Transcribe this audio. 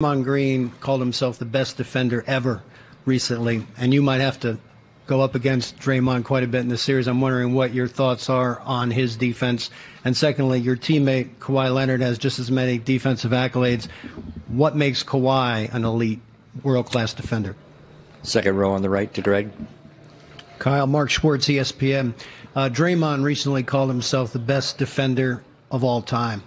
Draymond Green called himself the best defender ever recently, and you might have to go up against Draymond quite a bit in this series. I'm wondering what your thoughts are on his defense. And secondly, your teammate Kawhi Leonard has just as many defensive accolades. What makes Kawhi an elite, world class defender? Second row on the right to Greg. Kyle, Mark Schwartz, ESPN. Uh, Draymond recently called himself the best defender of all time.